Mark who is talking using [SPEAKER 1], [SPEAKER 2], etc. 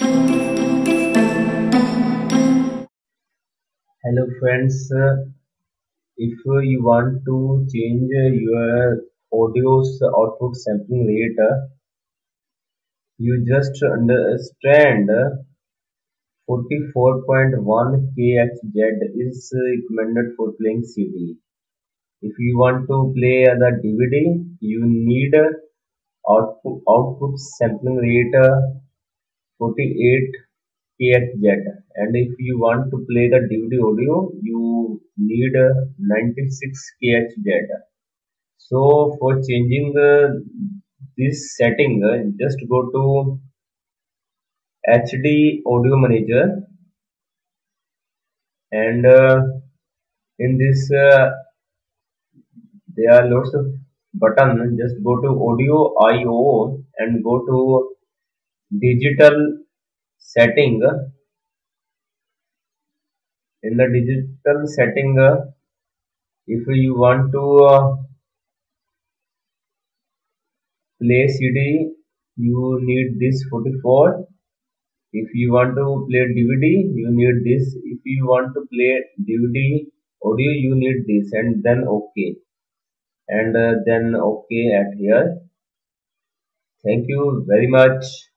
[SPEAKER 1] hello friends. Uh, if you want to change your audio's output sampling rate you just understand 44.1 kHz is recommended for playing CD if you want to play the DVD you need output output sampling rate 48 kHz and if you want to play the DVD audio you need 96 kHz so for changing uh, this setting uh, just go to HD audio manager. And uh, in this uh, there are lots of button just go to audio IO and go to digital setting in the digital setting if you want to uh, play CD you need this 44 if you want to play DVD you need this. If you want to play DVD audio you need this and then OK. And uh, then OK at here. Thank you very much